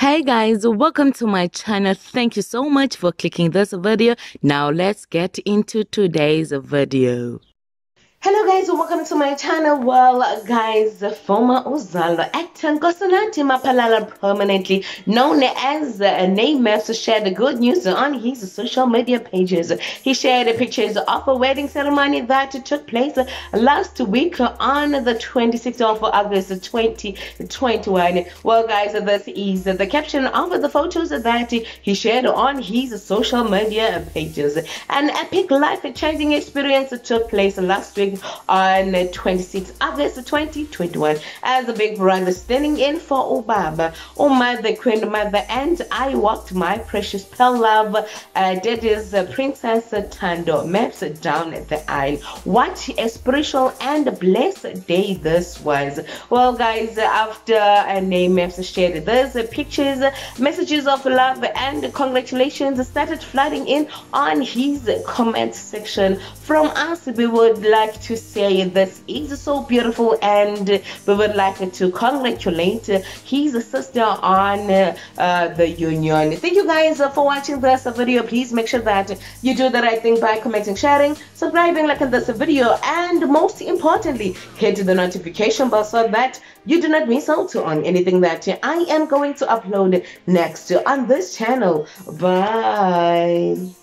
Hey guys, welcome to my channel. Thank you so much for clicking this video. Now let's get into today's video. Hello guys, welcome to my channel. Well guys, the former Uzalo actor Nkosinathi Maphalala permanently known as Nay Maps shared the good news on his social media pages. He shared pictures of a wedding ceremony that took place last week on the 26th of August 2021. Well guys, this is the caption of the photos that he shared on his social media pages. An epic life-changing experience took place last week on 26 August 2021 as a big brother standing in for Obaba, oh mother, queen mother, and I walked my precious pale love, uh, that is uh, Princess Tando maps down the aisle. What a spiritual and blessed day this was. Well, guys, after a Nay Maps shared those pictures, messages of love and congratulations started flooding in on his comment section. From us, we would to say this is so beautiful and we would like to congratulate his sister on uh, the union. Thank you guys for watching this video. Please make sure that you do the right thing by commenting, sharing, subscribing, liking this video, and most importantly, hit the notification bell so that you do not miss out on anything that I am going to upload next on this channel. Bye.